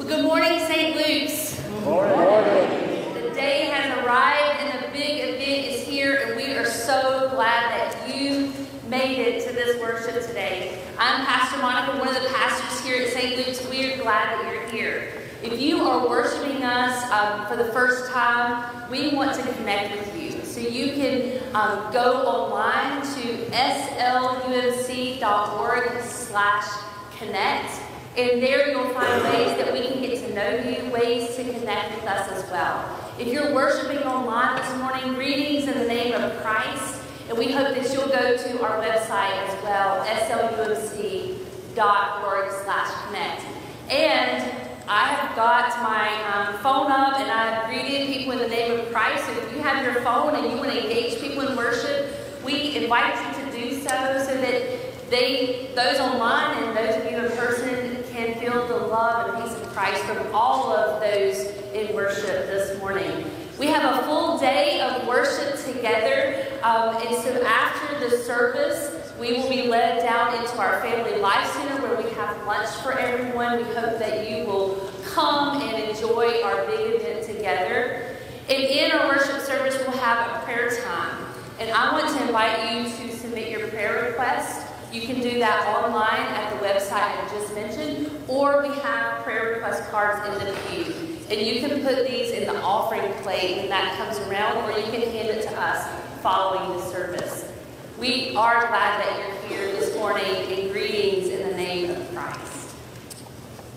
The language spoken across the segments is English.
Well, good morning, St. Luke's. The day has arrived and the big event is here, and we are so glad that you made it to this worship today. I'm Pastor Monica, one of the pastors here at St. Luke's. We are glad that you're here. If you are worshiping us um, for the first time, we want to connect with you. So you can um, go online to slumc.org slash connect. And there you'll find ways that we can get to know you, ways to connect with us as well. If you're worshiping online this morning, greetings in the name of Christ. And we hope that you'll go to our website as well, slumc.org slash connect. And I have got my um, phone up and I've greeted people in the name of Christ. So if you have your phone and you want to engage people in worship, we invite you to do so so that they, those online and those of you in person can feel the love and peace of Christ from all of those in worship this morning. We have a full day of worship together, um, and so after the service, we will be led down into our Family Life Center where we have lunch for everyone. We hope that you will come and enjoy our big event together. And in our worship service, we'll have a prayer time. And I want to invite you to submit your prayer request. You can do that online at the website I just mentioned, or we have prayer request cards in the pew. And you can put these in the offering plate when that comes around, or you can hand it to us following the service. We are glad that you're here this morning, and greetings in the name of Christ.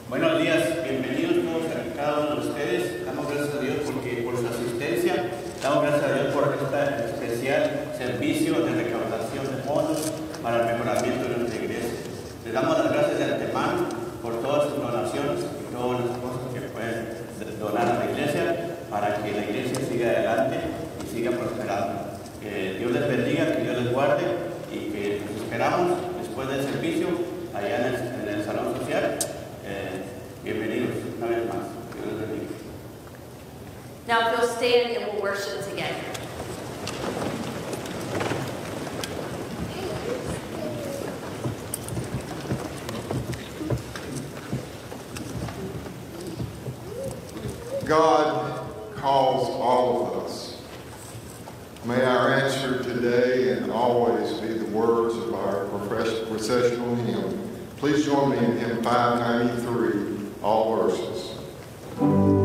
Buenos días, bienvenidos todos a cada uno de ustedes. Damos gracias a Dios porque, por su asistencia. Damos gracias a Dios por este especial servicio de recaudación de fondos para el mejoramiento de nuestra iglesia. Le damos las gracias de antemano por todas sus donaciones y todas las cosas que pueden donar a la iglesia para que la iglesia siga adelante y siga prosperando. Que Dios les bendiga, que Dios les guarde y que nos esperamos después del servicio allá en el, en el salón social. Eh, bienvenidos una vez más. Dios les bendiga. Now, if stand and we'll worship together. God calls all of us. May our answer today and always be the words of our processional hymn. Please join me in hymn 593, all verses.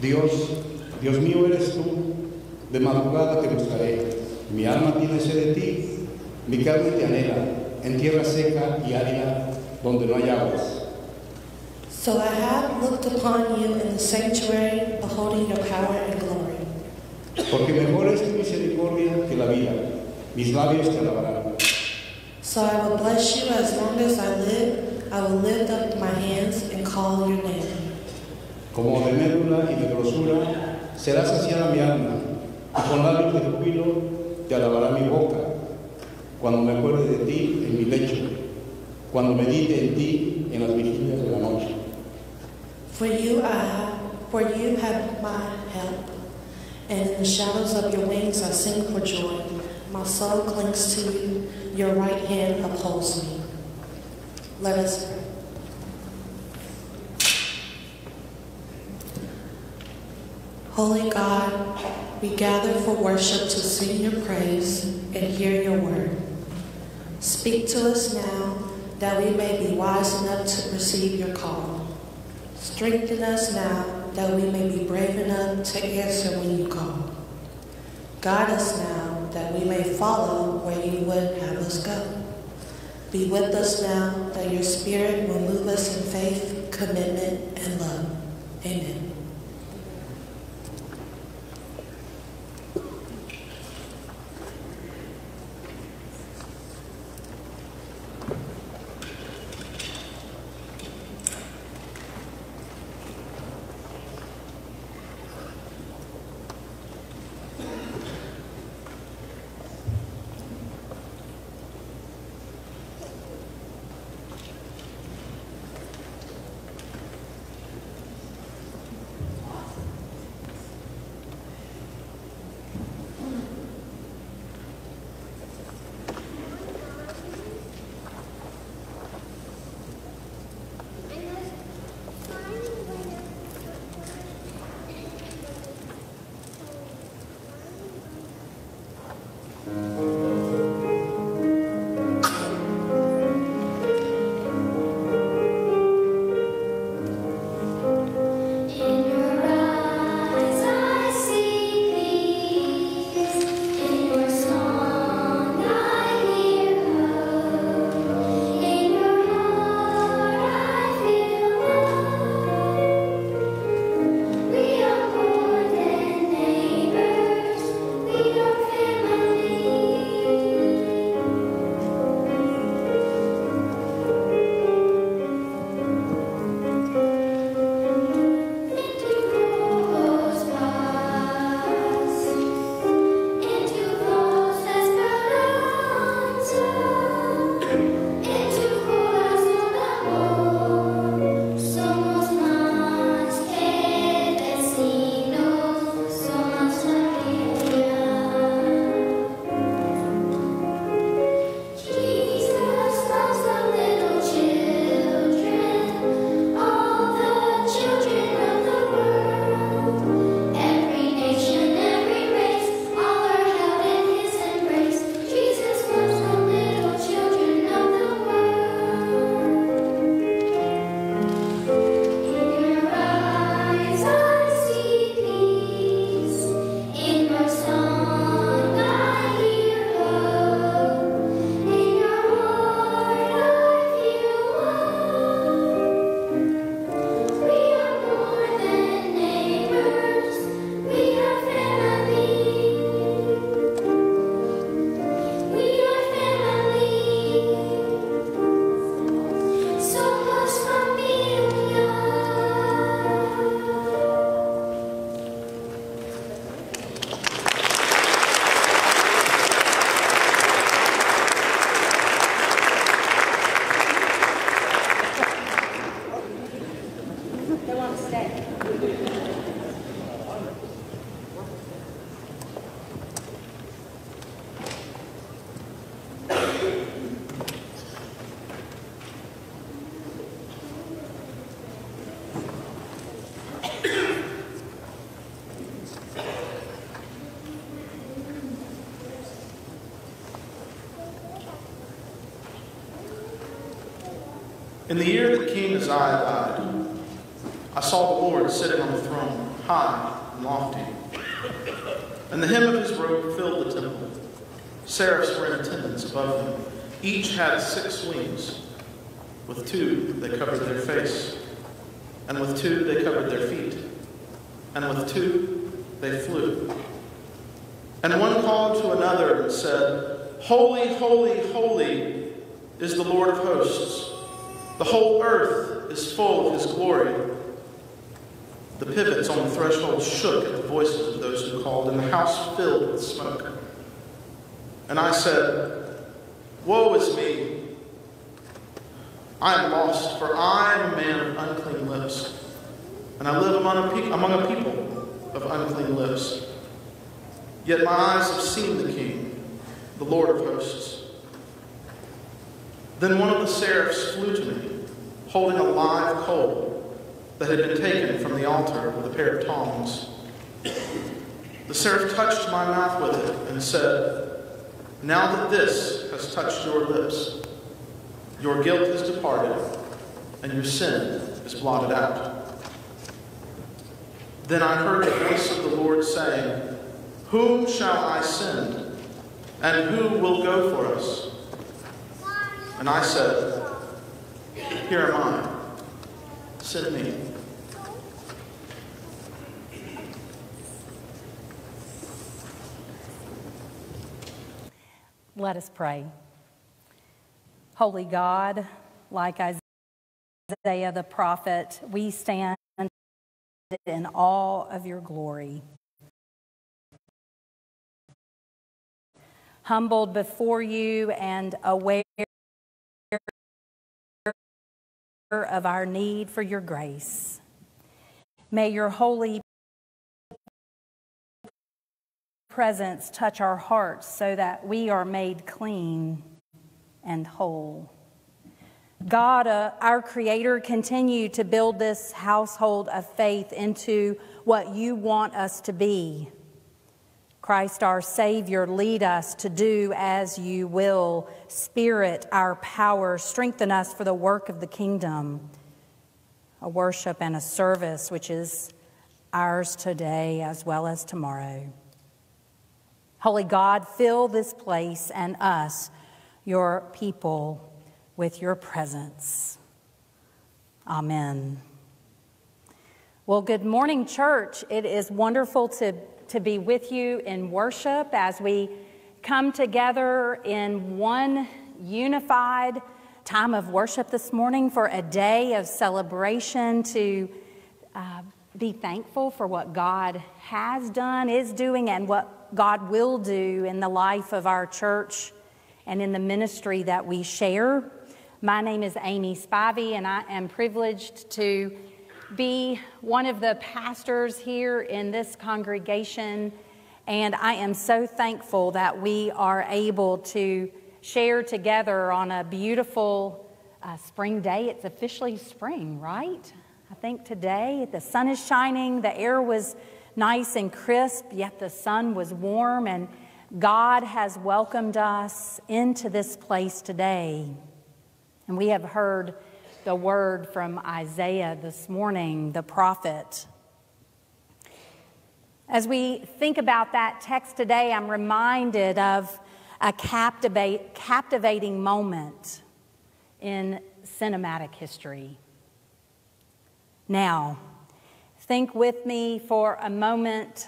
Dios, Dios mío eres tú, de madrugada te buscaré. Mi alma tiene sed de ti, mi carne te anhela, en tierra seca y árida, donde no hay aguas. So I have looked upon you in the sanctuary, beholding your power and glory. Porque mejor es tu misericordia que la vida, mis labios te alabarán. So I will bless you as long as I live. I will lift up my hands and call your name. Como de médula y de grosura será saciada mi alma, y con labios de júbilo te alabará mi boca, cuando me acuerde de ti en mi lecho, cuando medite en ti en las vigilias de la noche. For you I have, for you have my help, and in the shadows of your wings I sing for joy. My soul clings to you, your right hand upholds me. Let us pray. Holy God, we gather for worship to sing your praise and hear your word. Speak to us now that we may be wise enough to receive your call. Strengthen us now that we may be brave enough to answer when you call. Guide us now that we may follow where you would have us go. Be with us now that your spirit will move us in faith, commitment, and love. Amen. In In the year that King Uzziah died, I saw the Lord sitting on the throne, high and lofty. And the hem of his robe filled the temple. Seraphs were in attendance above him. Each had six wings. With two they covered their face, and with two they covered their feet, and with two they flew. And one called to another and said, Holy, holy, holy is the Lord of hosts. The whole earth is full of his glory. The pivots on the threshold shook at the voices of those who called, and the house filled with smoke. And I said, Woe is me! I am lost, for I am a man of unclean lips, and I live among a, pe- among a people of unclean lips. Yet my eyes have seen the King, the Lord of hosts. Then one of the seraphs flew to me, holding a live coal that had been taken from the altar with a pair of tongs. The seraph touched my mouth with it and said, Now that this has touched your lips, your guilt is departed, and your sin is blotted out. Then I heard the voice of the Lord saying, Whom shall I send? And who will go for us? And I said, Here am I. Send me. Let us pray. Holy God, like Isaiah the prophet, we stand in awe of your glory. Humbled before you and aware of our need for your grace. May your holy presence touch our hearts so that we are made clean and whole. God, uh, our Creator, continue to build this household of faith into what you want us to be. Christ, our Savior, lead us to do as you will. Spirit, our power, strengthen us for the work of the kingdom, a worship and a service which is ours today as well as tomorrow. Holy God, fill this place and us, your people, with your presence. Amen. Well, good morning, church. It is wonderful to, to be with you in worship as we come together in one unified time of worship this morning for a day of celebration to uh, be thankful for what God has done, is doing, and what God will do in the life of our church and in the ministry that we share. My name is Amy Spivey, and I am privileged to be one of the pastors here in this congregation. And I am so thankful that we are able to share together on a beautiful uh, spring day. It's officially spring, right? I think today the sun is shining, the air was nice and crisp, yet the sun was warm, and God has welcomed us into this place today. And we have heard the word from Isaiah this morning, the prophet. As we think about that text today, I'm reminded of a captivate, captivating moment in cinematic history. Now, Think with me for a moment.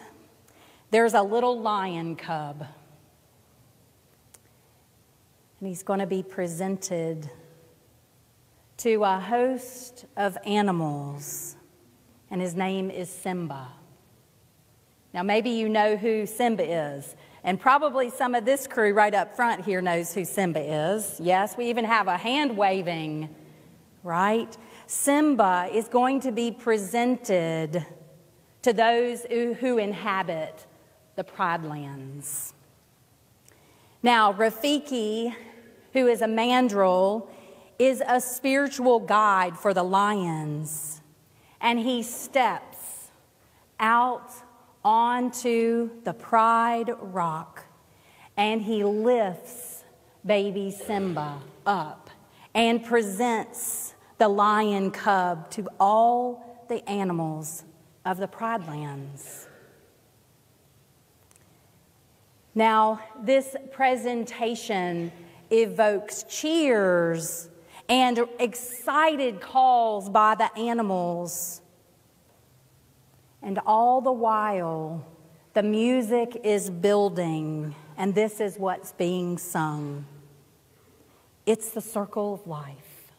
There's a little lion cub, and he's going to be presented to a host of animals, and his name is Simba. Now, maybe you know who Simba is, and probably some of this crew right up front here knows who Simba is. Yes, we even have a hand waving, right? Simba is going to be presented to those who, inhabit the Pride Lands. Now, Rafiki, who is a mandrill, is a spiritual guide for the lions, and he steps out onto the Pride Rock and he lifts baby Simba up and presents the lion cub to all the animals of the Pride Lands. Now, this presentation evokes cheers and excited calls by the animals. And all the while, the music is building, and this is what's being sung. It's the circle of life.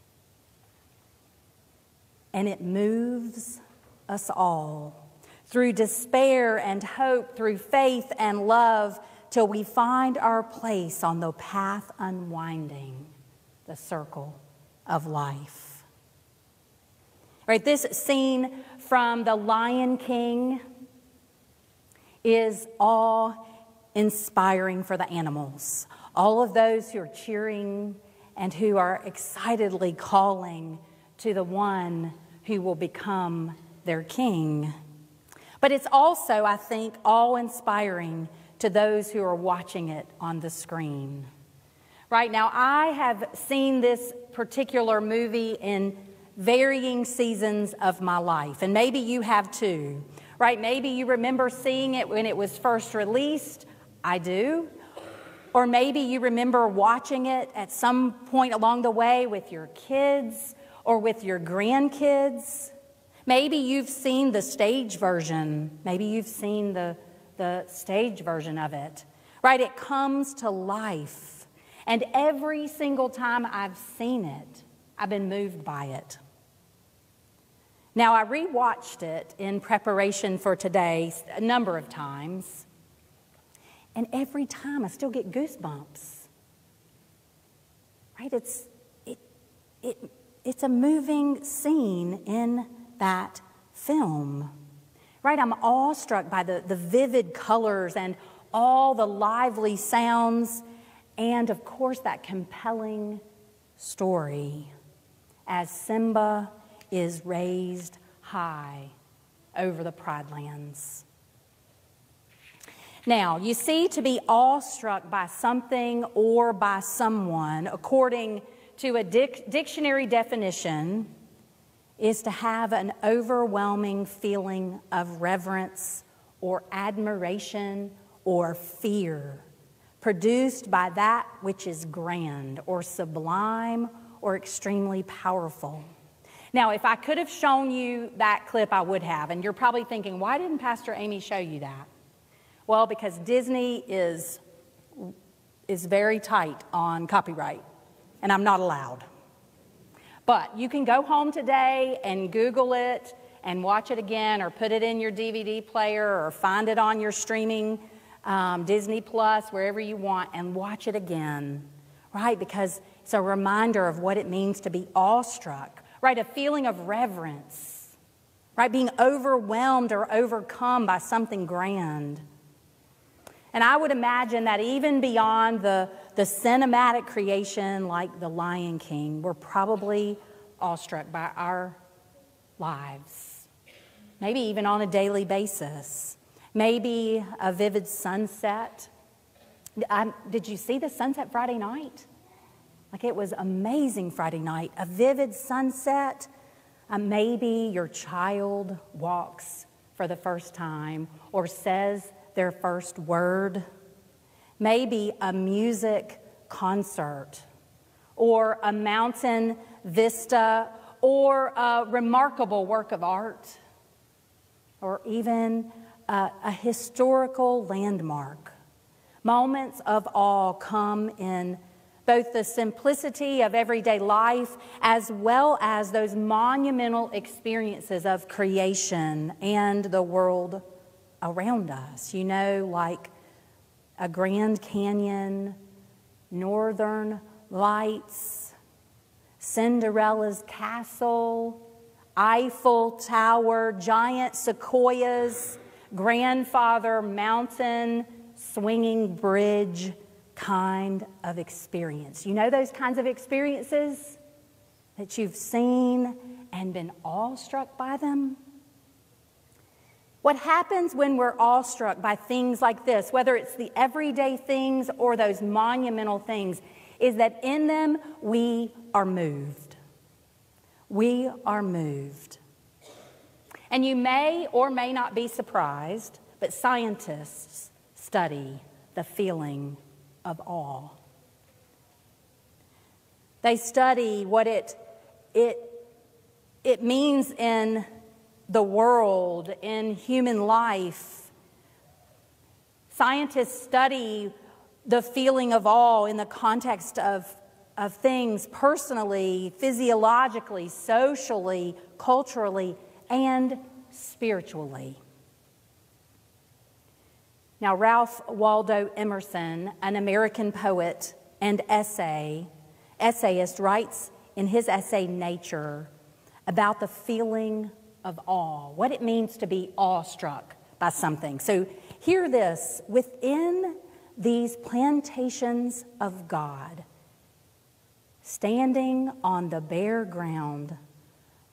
And it moves us all through despair and hope, through faith and love, till we find our place on the path unwinding, the circle of life. Right, this scene from The Lion King is awe inspiring for the animals. All of those who are cheering and who are excitedly calling to the one who will become their king. But it's also, I think, awe inspiring to those who are watching it on the screen. Right now, I have seen this particular movie in varying seasons of my life, and maybe you have too. Right? Maybe you remember seeing it when it was first released. I do. Or maybe you remember watching it at some point along the way with your kids or with your grandkids. Maybe you've seen the stage version. Maybe you've seen the, the stage version of it. Right? It comes to life. And every single time I've seen it, I've been moved by it. Now, I rewatched it in preparation for today a number of times, and every time I still get goosebumps. Right? It's, it, it, it's a moving scene in that film. Right? I'm awestruck by the, the vivid colors and all the lively sounds, and of course, that compelling story as Simba is raised high over the Pride Lands. Now, you see, to be awestruck by something or by someone, according to a dic- dictionary definition, is to have an overwhelming feeling of reverence or admiration or fear produced by that which is grand or sublime or extremely powerful. Now, if I could have shown you that clip, I would have. And you're probably thinking, why didn't Pastor Amy show you that? Well, because Disney is, is very tight on copyright, and I'm not allowed. But you can go home today and Google it and watch it again, or put it in your DVD player, or find it on your streaming um, Disney Plus, wherever you want, and watch it again, right? Because it's a reminder of what it means to be awestruck right? A feeling of reverence, right? Being overwhelmed or overcome by something grand. And I would imagine that even beyond the, the cinematic creation like The Lion King, we're probably awestruck by our lives, maybe even on a daily basis. Maybe a vivid sunset. I, did you see the sunset Friday night? Like it was amazing Friday night, a vivid sunset. Uh, maybe your child walks for the first time or says their first word. Maybe a music concert or a mountain vista or a remarkable work of art or even a, a historical landmark. Moments of awe come in both the simplicity of everyday life as well as those monumental experiences of creation and the world around us. You know, like a Grand Canyon, Northern Lights, Cinderella's Castle, Eiffel Tower, giant sequoias, grandfather mountain, swinging bridge kind of experience. You know those kinds of experiences that you've seen and been awestruck by them? What happens when we're awestruck by things like this, whether it's the everyday things or those monumental things, is that in them we are moved. We are moved. And you may or may not be surprised, but scientists study the feeling of awe. They study what it, it, it means in the world, in human life. Scientists study the feeling of awe in the context of, of things personally, physiologically, socially, culturally, and spiritually. Now, Ralph Waldo Emerson, an American poet and essay, essayist, writes in his essay Nature about the feeling of awe, what it means to be awestruck by something. So, hear this within these plantations of God, standing on the bare ground,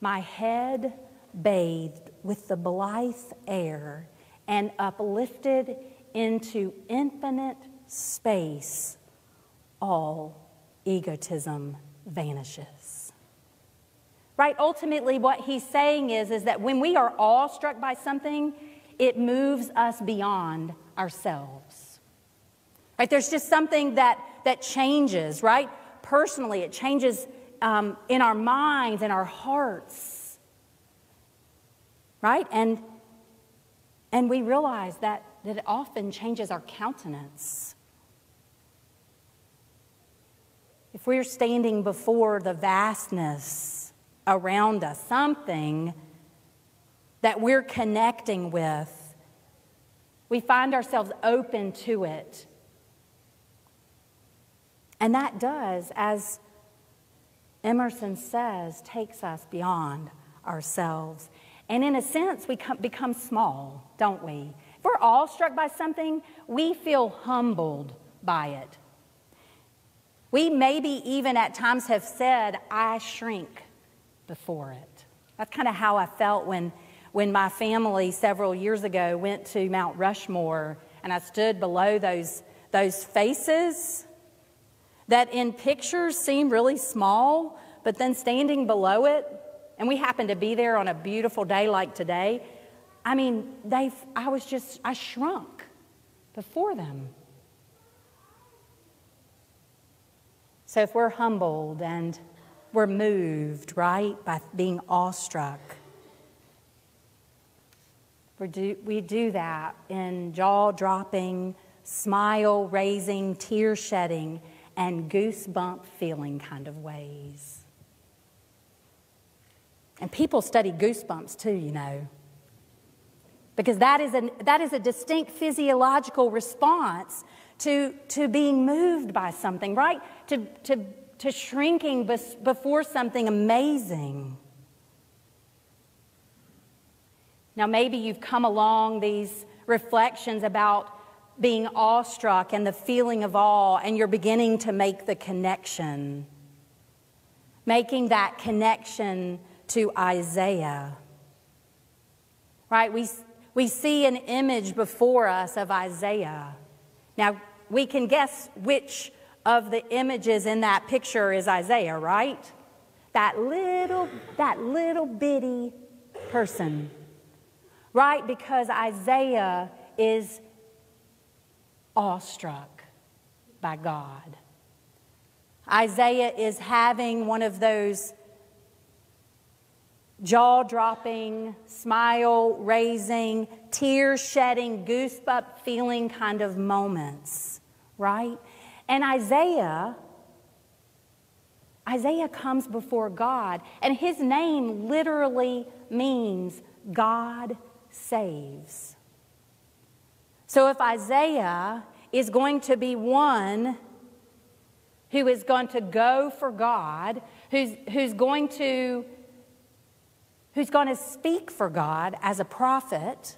my head bathed with the blithe air and uplifted into infinite space, all egotism vanishes. Right? Ultimately, what he's saying is, is that when we are awestruck by something, it moves us beyond ourselves. Right? There's just something that, that changes, right? Personally, it changes um, in our minds and our hearts. Right? And, and we realize that, that it often changes our countenance. If we're standing before the vastness around us, something that we're connecting with, we find ourselves open to it. And that does, as Emerson says, takes us beyond ourselves. And in a sense, we become small, don't we? If we're all struck by something, we feel humbled by it. We maybe even at times have said, I shrink before it. That's kind of how I felt when, when my family several years ago went to Mount Rushmore and I stood below those, those faces that in pictures seem really small, but then standing below it, and we happened to be there on a beautiful day like today. I mean, they I was just I shrunk before them. So if we're humbled and we're moved, right, by being awestruck, we do, we do that in jaw dropping, smile raising, tear shedding, and goosebump feeling kind of ways. And people study goosebumps too, you know. Because that is, a, that is a distinct physiological response to, to being moved by something, right? To, to, to shrinking before something amazing. Now, maybe you've come along these reflections about being awestruck and the feeling of awe, and you're beginning to make the connection. Making that connection to Isaiah. Right? We, we see an image before us of Isaiah. Now, we can guess which of the images in that picture is Isaiah, right? That little, that little bitty person, right? Because Isaiah is awestruck by God. Isaiah is having one of those jaw dropping, smile raising, tear shedding, goosebump feeling kind of moments, right? And Isaiah, Isaiah comes before God, and his name literally means God saves. So if Isaiah is going to be one who is going to go for God, who's, who's going to who's going to speak for God as a prophet,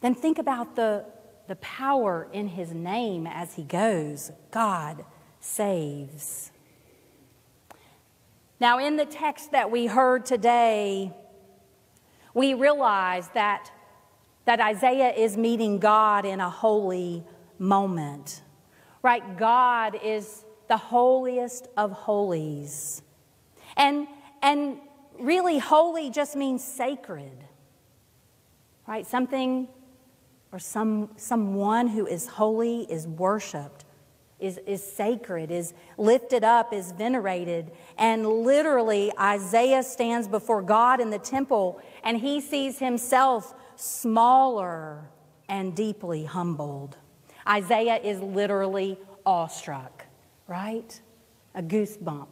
then think about the, the power in his name as he goes God saves. Now, in the text that we heard today, we realize that that Isaiah is meeting God in a holy moment. Right? God is the holiest of holies. And, and really, holy just means sacred, right? Something or some, someone who is holy is worshiped, is, is sacred, is lifted up, is venerated. And literally, Isaiah stands before God in the temple and he sees himself smaller and deeply humbled. Isaiah is literally awestruck, right? A goosebump,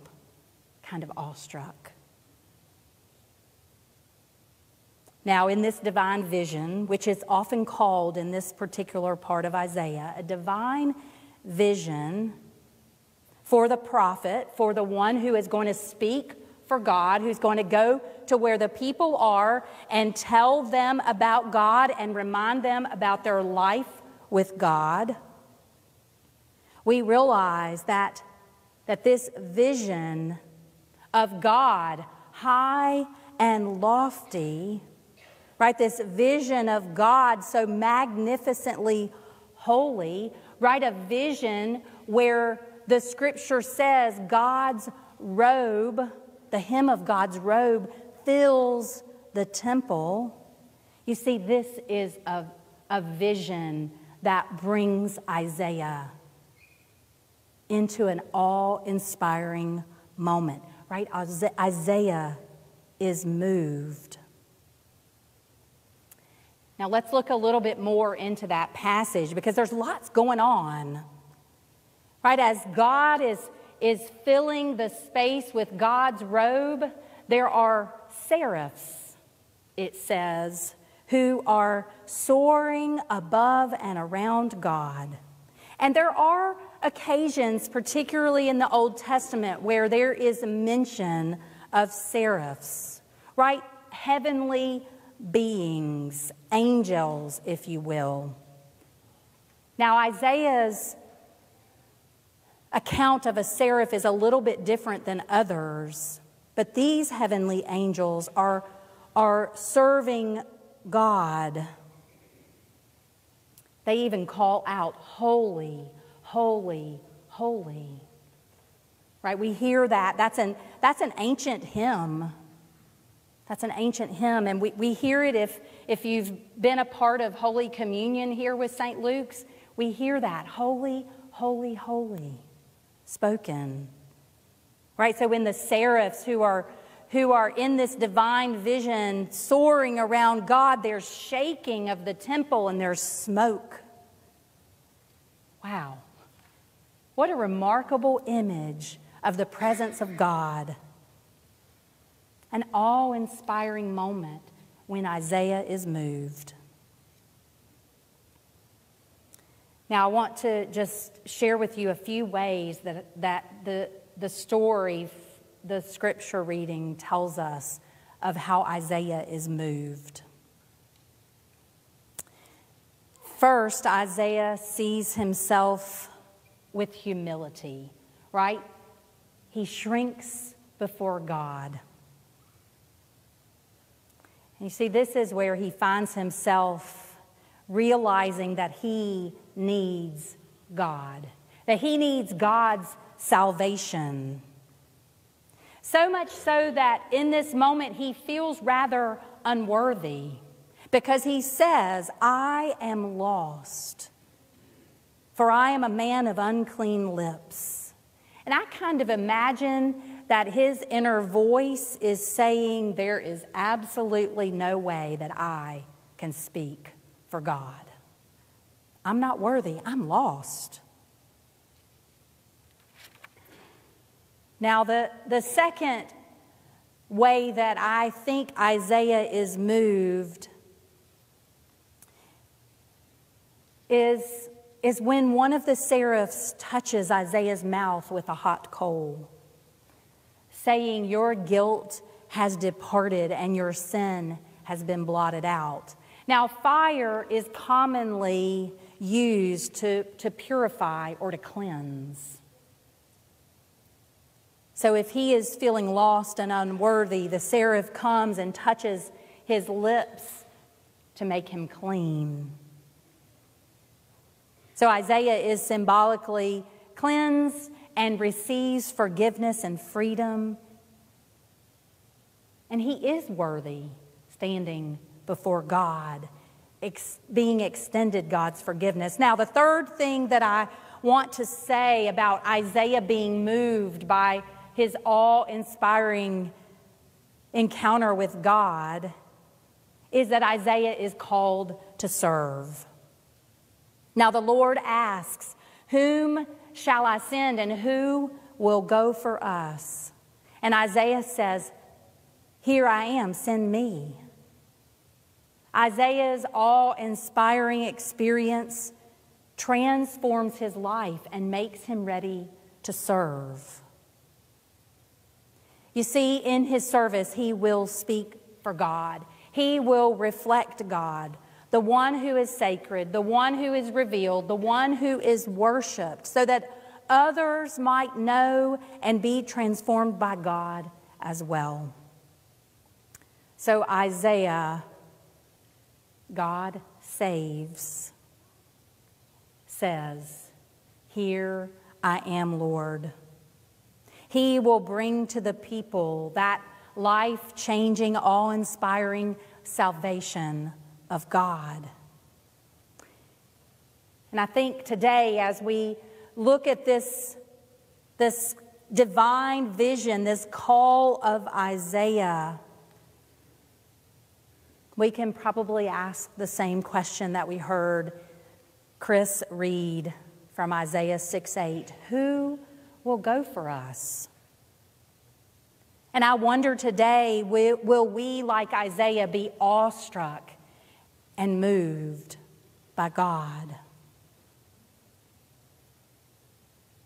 kind of awestruck. Now, in this divine vision, which is often called in this particular part of Isaiah, a divine vision for the prophet, for the one who is going to speak for God, who's going to go to where the people are and tell them about God and remind them about their life with God. We realize that, that this vision of God, high and lofty, right? This vision of God so magnificently holy, right? A vision where the scripture says God's robe, the hem of God's robe, fills the temple. You see, this is a, a vision that brings Isaiah into an awe inspiring moment, right? Isaiah is moved. Now, let's look a little bit more into that passage because there's lots going on. Right? As God is, is filling the space with God's robe, there are seraphs, it says, who are soaring above and around God. And there are occasions, particularly in the Old Testament, where there is a mention of seraphs, right? Heavenly beings, angels, if you will. Now, Isaiah's account of a seraph is a little bit different than others, but these heavenly angels are, are serving God. They even call out, Holy, holy, holy. Right? We hear that. That's an, that's an ancient hymn. That's an ancient hymn, and we, we hear it if, if you've been a part of Holy Communion here with St. Luke's. We hear that holy, holy, holy spoken. Right? So when the seraphs who are who are in this divine vision soaring around God, there's shaking of the temple and there's smoke. Wow. What a remarkable image of the presence of God an awe inspiring moment when Isaiah is moved. Now, I want to just share with you a few ways that, that the, the story, the scripture reading tells us of how Isaiah is moved. First, Isaiah sees himself with humility, right? He shrinks before God. You see, this is where he finds himself realizing that he needs God, that he needs God's salvation. So much so that in this moment he feels rather unworthy because he says, I am lost, for I am a man of unclean lips. And I kind of imagine that his inner voice is saying, There is absolutely no way that I can speak for God. I'm not worthy, I'm lost. Now, the, the second way that I think Isaiah is moved is, is when one of the seraphs touches Isaiah's mouth with a hot coal saying, Your guilt has departed and your sin has been blotted out. Now, fire is commonly used to, to purify or to cleanse. So, if he is feeling lost and unworthy, the seraph comes and touches his lips to make him clean. So, Isaiah is symbolically cleansed and receives forgiveness and freedom. And he is worthy standing before God, ex- being extended God's forgiveness. Now, the third thing that I want to say about Isaiah being moved by his awe inspiring encounter with God is that Isaiah is called to serve. Now, the Lord asks, Whom shall I send and who will go for us? And Isaiah says, Here I am, send me. Isaiah's awe inspiring experience transforms his life and makes him ready to serve. You see, in his service, he will speak for God, he will reflect God, the one who is sacred, the one who is revealed, the one who is worshiped, so that others might know and be transformed by God as well. So, Isaiah, God saves, says, Here I am, Lord. He will bring to the people that life changing, awe inspiring salvation of God. And I think today, as we look at this, this divine vision, this call of Isaiah, we can probably ask the same question that we heard Chris read from Isaiah 6 8 Who will go for us? And I wonder today, will we, like Isaiah, be awestruck and moved by God?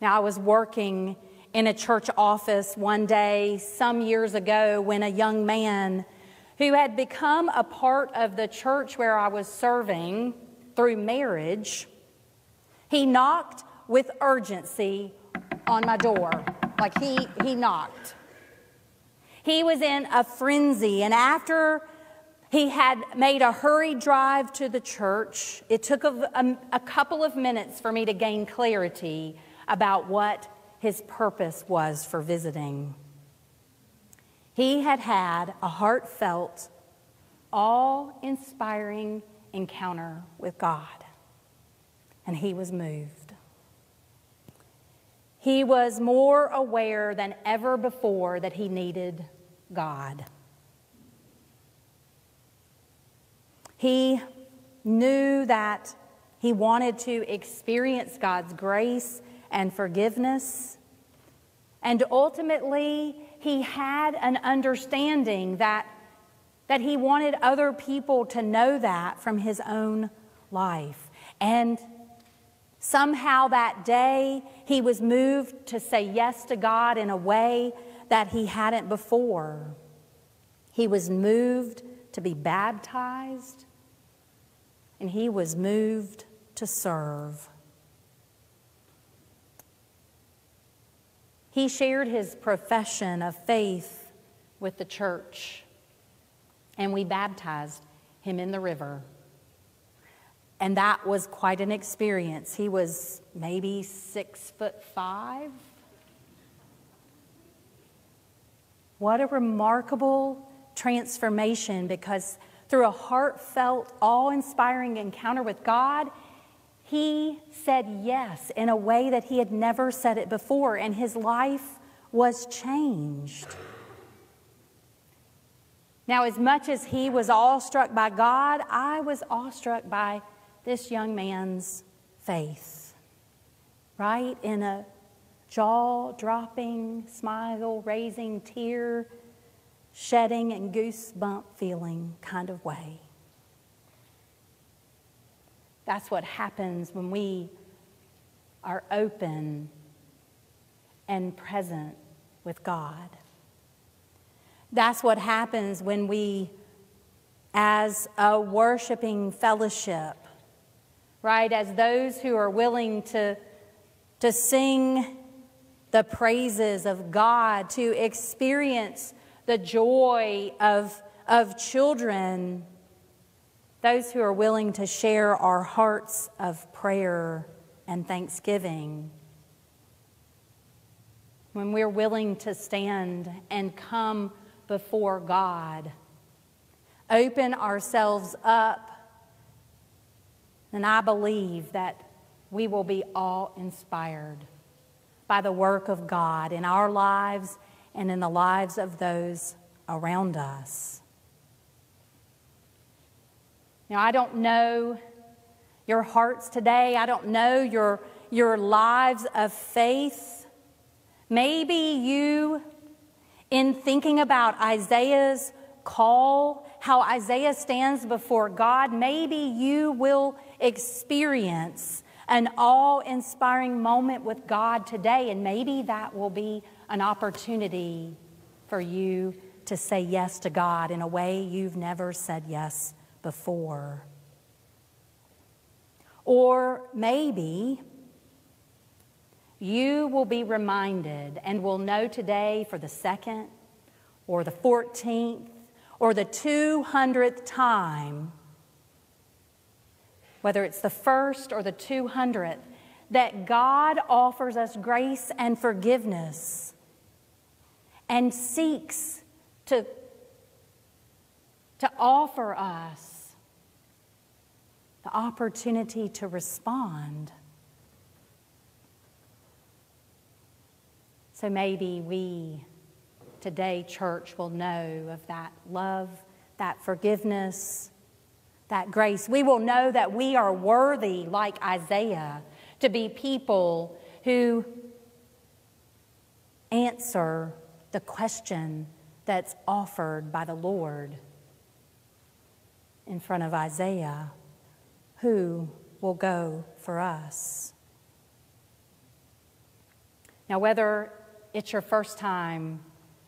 Now, I was working in a church office one day some years ago when a young man who had become a part of the church where I was serving through marriage, he knocked with urgency on my door. Like he, he knocked. He was in a frenzy, and after he had made a hurried drive to the church, it took a, a, a couple of minutes for me to gain clarity about what his purpose was for visiting. He had had a heartfelt, awe inspiring encounter with God, and he was moved. He was more aware than ever before that he needed God. He knew that he wanted to experience God's grace and forgiveness. And ultimately, he had an understanding that, that he wanted other people to know that from his own life. And somehow that day, he was moved to say yes to God in a way that he hadn't before. He was moved to be baptized, and he was moved to serve. He shared his profession of faith with the church, and we baptized him in the river. And that was quite an experience. He was maybe six foot five. What a remarkable transformation because through a heartfelt, awe inspiring encounter with God, he said yes in a way that he had never said it before, and his life was changed. Now, as much as he was awestruck by God, I was awestruck by this young man's faith. Right? In a jaw dropping, smile raising, tear shedding, and goosebump feeling kind of way. That's what happens when we are open and present with God. That's what happens when we, as a worshiping fellowship, right, as those who are willing to, to sing the praises of God, to experience the joy of, of children those who are willing to share our hearts of prayer and thanksgiving. When we're willing to stand and come before God, open ourselves up, then I believe that we will be all inspired by the work of God in our lives and in the lives of those around us. Now, I don't know your hearts today. I don't know your, your lives of faith. Maybe you, in thinking about Isaiah's call, how Isaiah stands before God, maybe you will experience an awe inspiring moment with God today, and maybe that will be an opportunity for you to say yes to God in a way you've never said yes before. Or maybe you will be reminded and will know today for the second or the 14th or the 200th time, whether it's the first or the 200th, that God offers us grace and forgiveness and seeks to, to offer us the opportunity to respond. So maybe we today, church, will know of that love, that forgiveness, that grace. We will know that we are worthy, like Isaiah, to be people who answer the question that's offered by the Lord in front of Isaiah Who will go for us? Now, whether it's your first time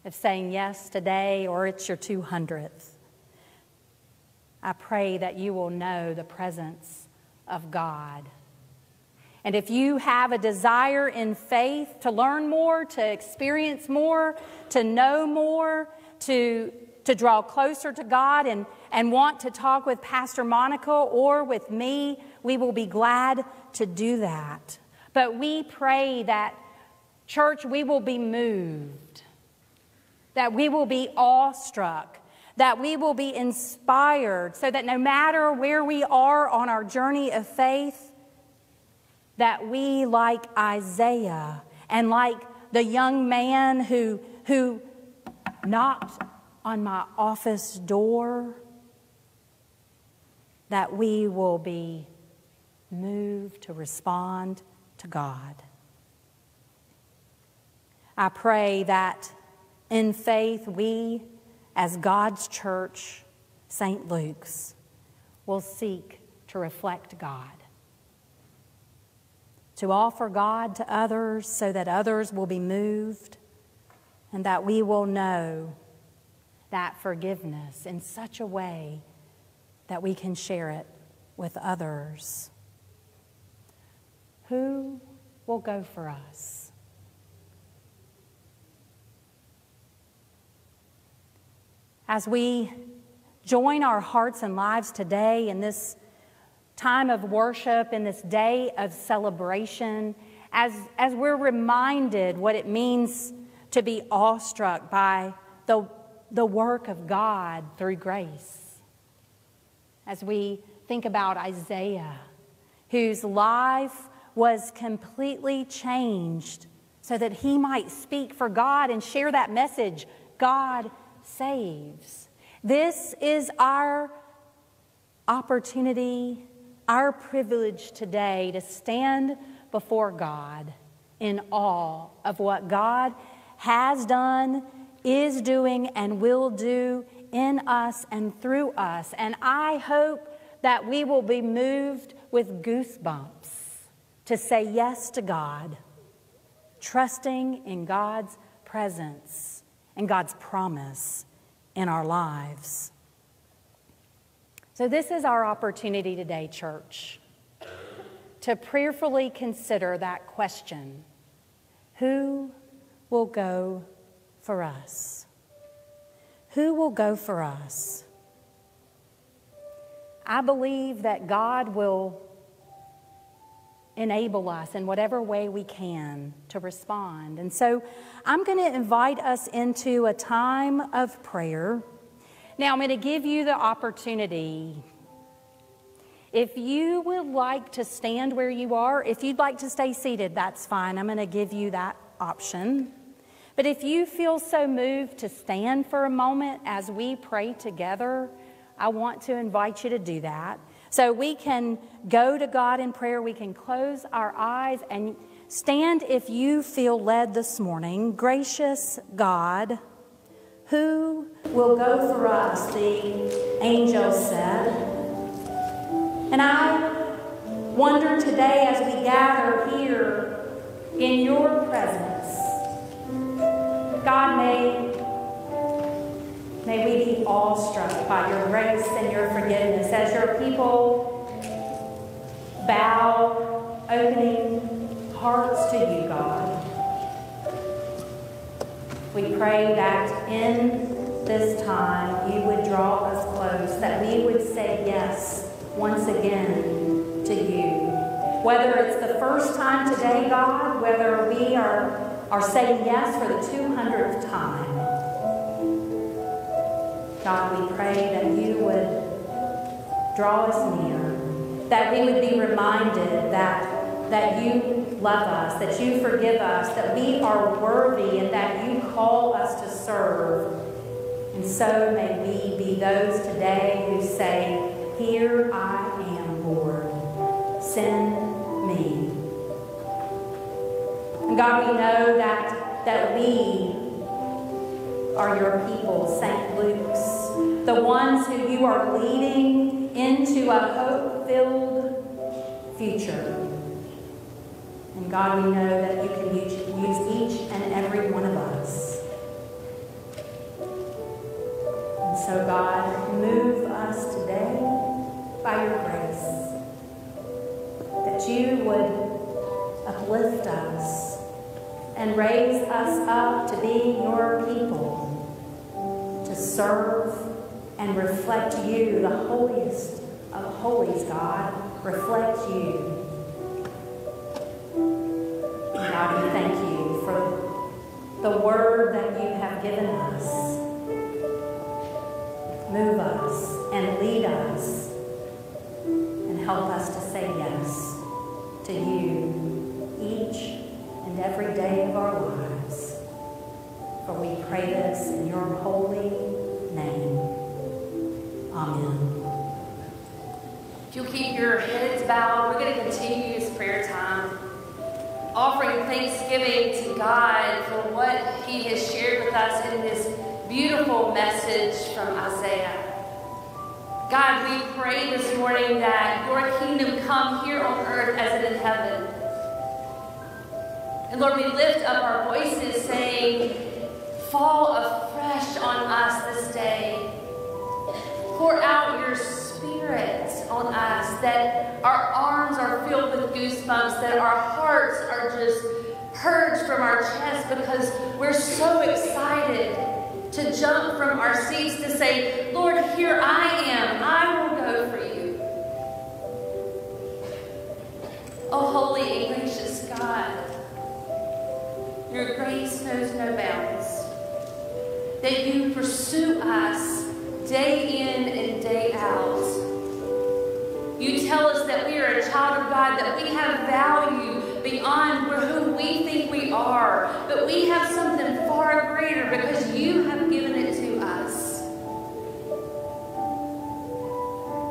of saying yes today or it's your 200th, I pray that you will know the presence of God. And if you have a desire in faith to learn more, to experience more, to know more, to, to draw closer to God, and, and want to talk with Pastor Monica or with me, we will be glad to do that. But we pray that, church, we will be moved, that we will be awestruck, that we will be inspired, so that no matter where we are on our journey of faith, that we, like Isaiah and like the young man who, who knocked on my office door, that we will be moved to respond to God. I pray that in faith, we, as God's church, St. Luke's, will seek to reflect God to offer God to others so that others will be moved and that we will know that forgiveness in such a way that we can share it with others. Who will go for us? As we join our hearts and lives today in this time of worship, in this day of celebration, as, as we're reminded what it means to be awestruck by the, the work of God through grace. As we think about Isaiah, whose life was completely changed so that he might speak for God and share that message God saves. This is our opportunity our privilege today to stand before God in awe of what God has done, is doing, and will do in us and through us. And I hope that we will be moved with goosebumps to say yes to God, trusting in God's presence and God's promise in our lives. So, this is our opportunity today, church, to prayerfully consider that question Who will go for us? Who will go for us? I believe that God will enable us in whatever way we can to respond. And so I'm going to invite us into a time of prayer. Now, I'm going to give you the opportunity. If you would like to stand where you are, if you'd like to stay seated, that's fine. I'm going to give you that option. But if you feel so moved to stand for a moment as we pray together, I want to invite you to do that. So we can go to God in prayer, we can close our eyes and stand if you feel led this morning. Gracious God, who will go for us, the angel said. And I wonder today as we gather here in your presence, God, may, may we be awestruck by your grace and your forgiveness as your people bow, opening hearts to you, God. We pray that in this time you would draw us close, that we would say yes once again to you. Whether it's the first time today, God, whether we are are saying yes for the 200th time. God, we pray that you would draw us near, that we would be reminded that, that you love us, that you forgive us, that we are worthy, and that you call us to serve. And so may we be those today who say, Here I am, Lord. Send me. And God, we know that, that we are your people, St. Luke's, the ones who you are leading into a hope filled future. And God, we know that you can use, each and every one of us. And so, God, move us today by your grace, that you would uplift us and raise us up to be your people, to serve and reflect you, the holiest of holies, God, reflect you. God, we thank you for the word that you have given us. Move us and lead us and help us to say yes to you each and every day of our lives. For we pray this in your holy name. Amen. If you'll keep your heads bowed, we're going to continue this prayer time, offering thanksgiving to God for what He has shared with us in this beautiful message from Isaiah. God, we pray this morning that your kingdom come here on earth as it is in heaven. And Lord, we lift up our voices saying, Fall afresh on us this day. Pour out your spirit on us, that our arms are filled with goosebumps, that our hearts are just purged from our chest because we're so excited to jump from our seats to say, Lord, here I am. I will go for you. Oh, holy and gracious God, your grace knows no bounds. That you pursue us day in and day out. You tell us that we are a child of God, that we have value beyond who we think we are, but we have something far greater because you have given it to us.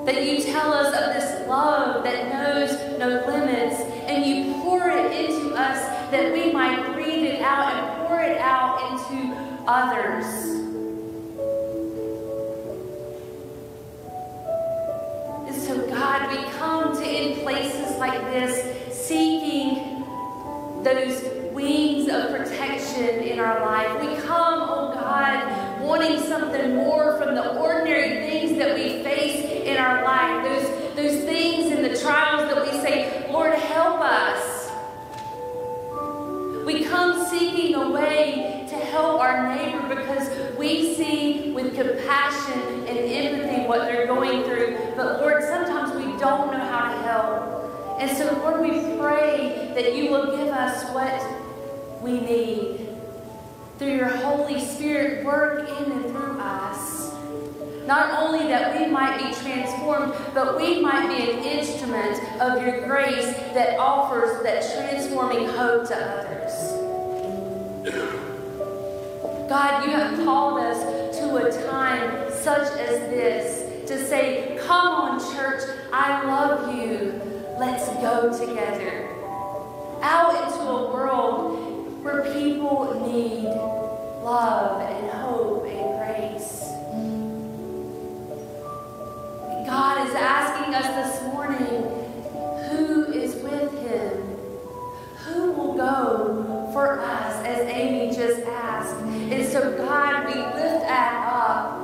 That you tell us of this love that knows no limits, and you pour it into us that we might breathe it out and pour it out into others. And so, God, we come to in places like this seeking those wings of protection in our life. We come, oh God, wanting something more from the ordinary things that we face in our life. Those, those things in the trials that we say, Lord, help us. We come seeking a way to help our neighbor because we see with compassion and empathy what they're going through. But Lord, sometimes we don't know how to help. And so, Lord, we pray that you will give us what we need. Through your Holy Spirit, work in and through us. Not only that we might be transformed, but we might be an instrument of your grace that offers that transforming hope to others. God, you have called us to a time such as this to say, Come on, church, I love you. Let's go together. Out into a world where people need love and hope and grace. God is asking us this morning who is with him? Who will go for us, as Amy just asked? And so, God, we lift that up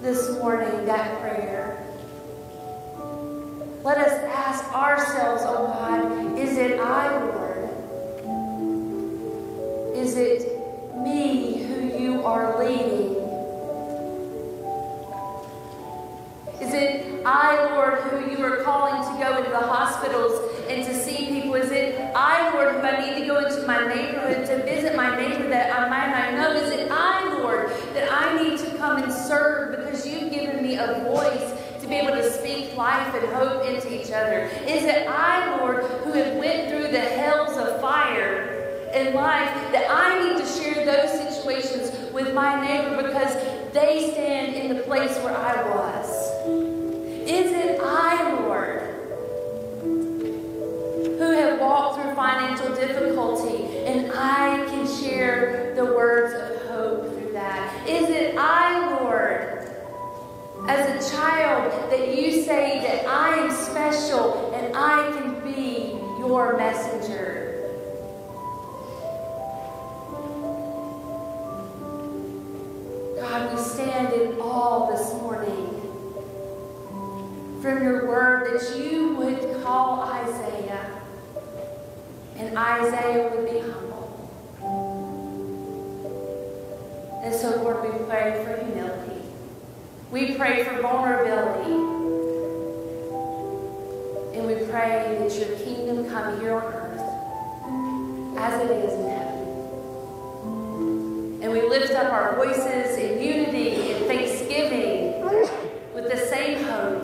this morning, that prayer. Let us ask ourselves, oh God, is it I, Lord? Is it me who you are leading? I, Lord, who you are calling to go into the hospitals and to see people? Is it I, Lord, who I need to go into my neighborhood to visit my neighbor that I might not know? Is it I, Lord, that I need to come and serve because you've given me a voice to be able to speak life and hope into each other? Is it I, Lord, who have went through the hells of fire in life that I need to share those situations with my neighbor because they stand in the place where I was? I, Lord, who have walked through financial difficulty and I can share the words of hope through that? Is it I, Lord, as a child that you say that I am special and I can be your messenger? God, we stand in all from your word that you would call Isaiah, and Isaiah would be humble. And so, Lord, we pray for humility. We pray for vulnerability. And we pray that your kingdom come here on earth as it is in heaven. And we lift up our voices in unity and thanksgiving with the same hope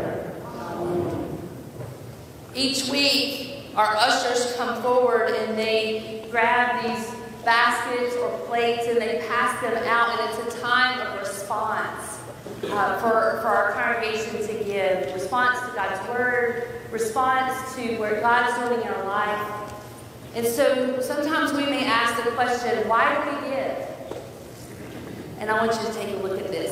Each week, our ushers come forward and they grab these baskets or plates and they pass them out, and it's a time of response uh, for, for our congregation to give. Response to God's word, response to where God is doing in our life. And so sometimes we may ask the question, why do we give? And I want you to take a look at this.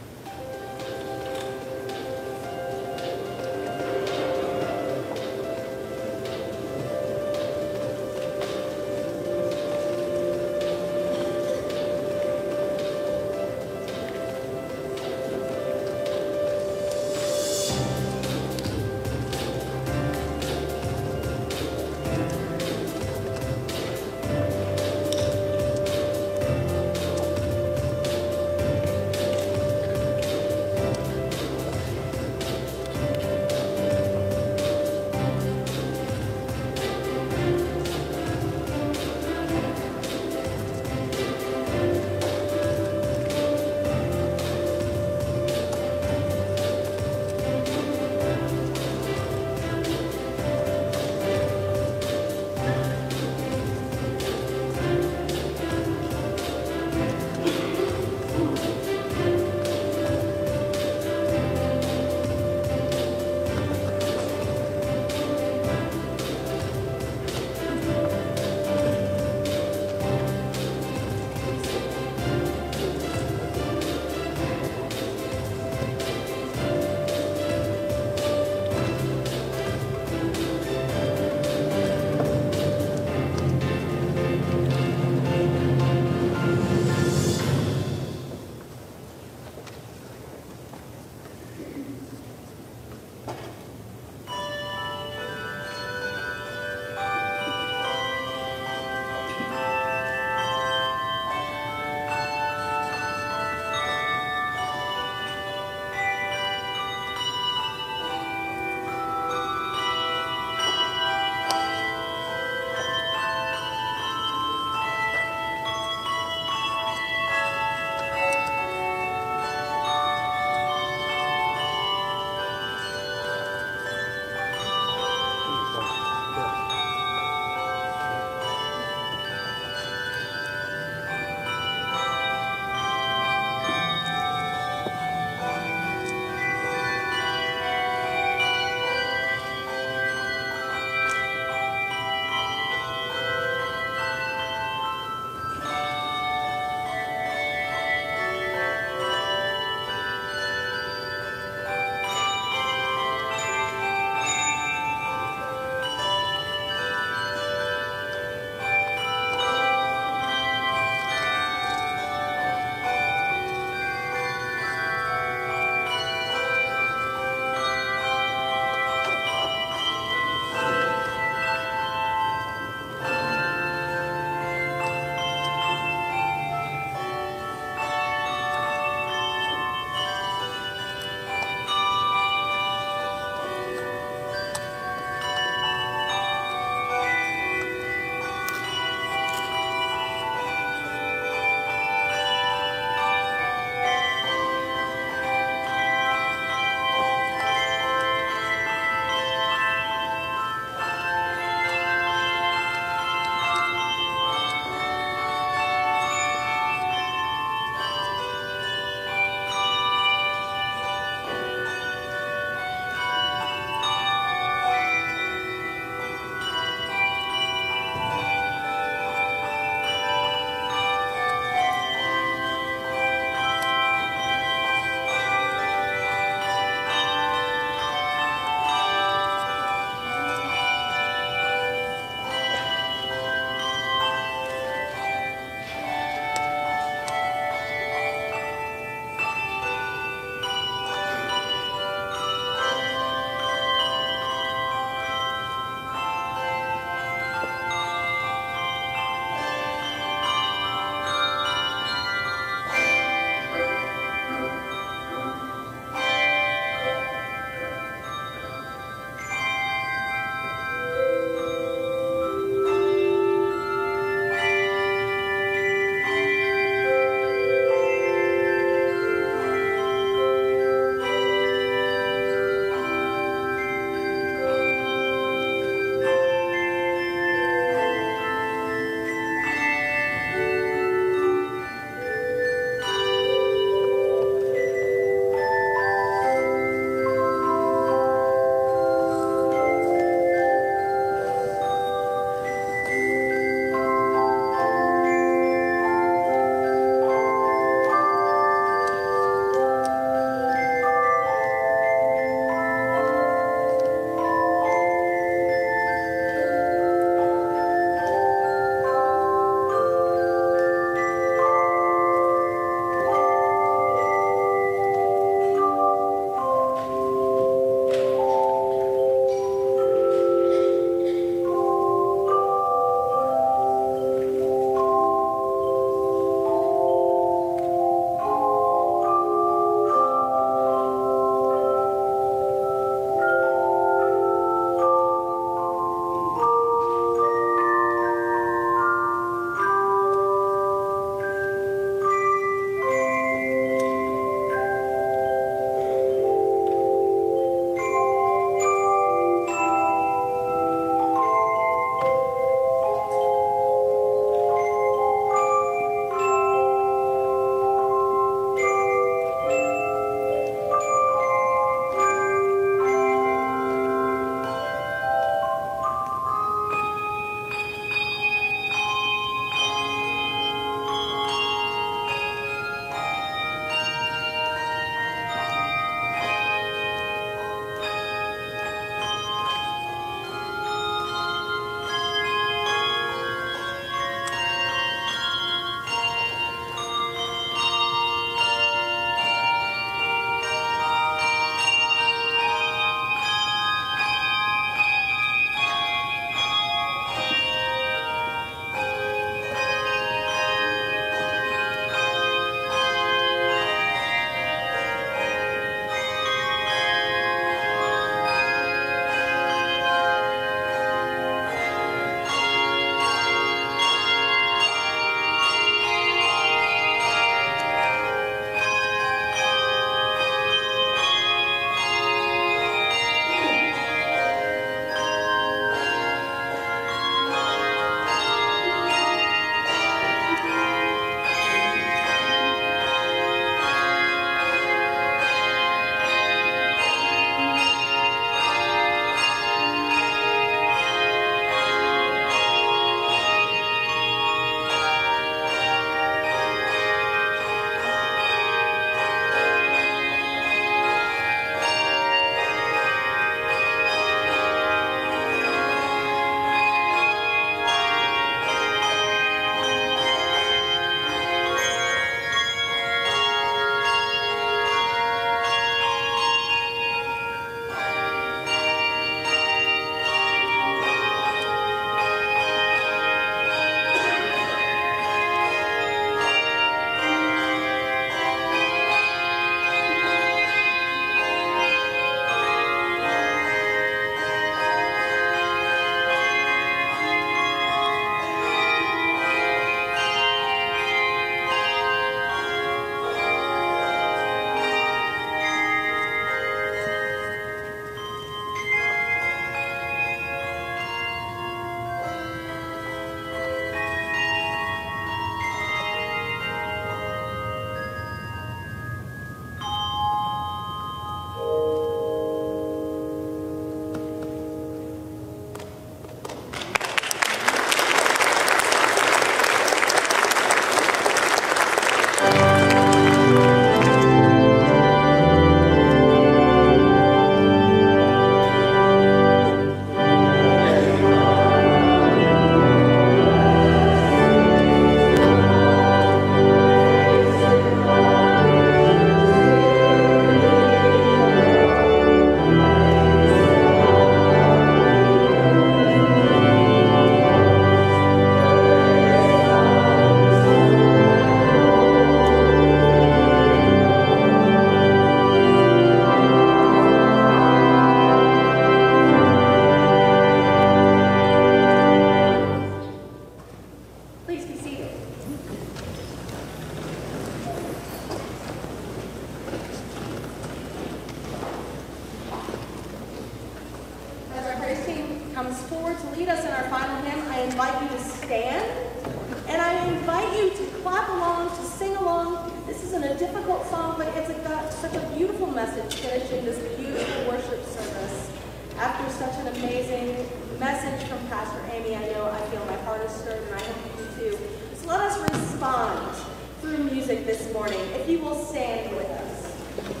Music this morning. If you will stand with us.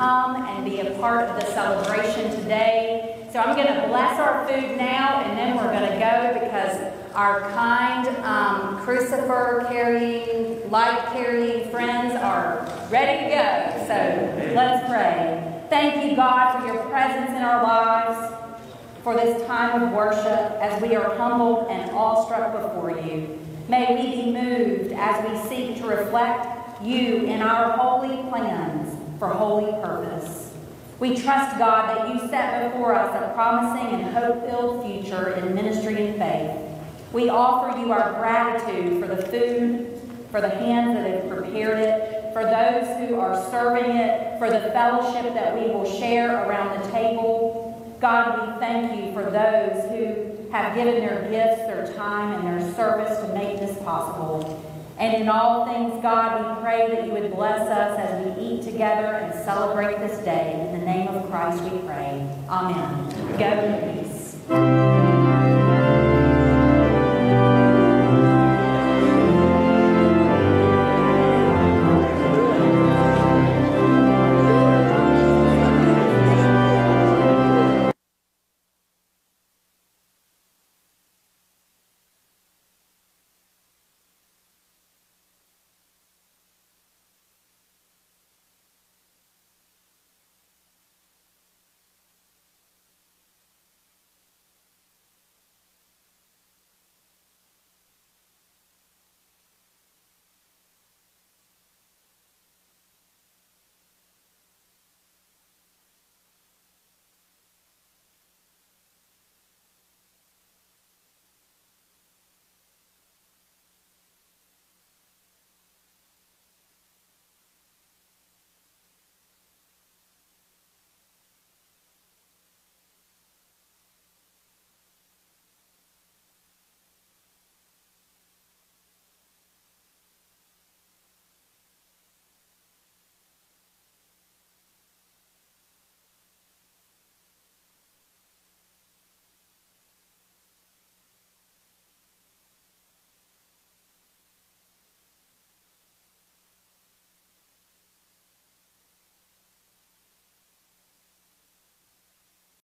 Come and be a part of the celebration today. So I'm going to bless our food now, and then we're going to go because our kind um, crucifer carrying, light carrying friends are ready to go. So let's pray. Thank you, God, for your presence in our lives, for this time of worship as we are humbled and awestruck before you. May we be moved as we seek to reflect you in our holy plans for holy purpose. We trust, God, that you set before us a promising and hope filled future in ministry and faith. We offer you our gratitude for the food, for the hands that have prepared it, for those who are serving it, for the fellowship that we will share around the table. God, we thank you for those who have given their gifts, their time, and their service to make this possible. And in all things, God, we pray that you would bless us as we eat together and celebrate this day. In the name of Christ we pray. Amen. Go in peace.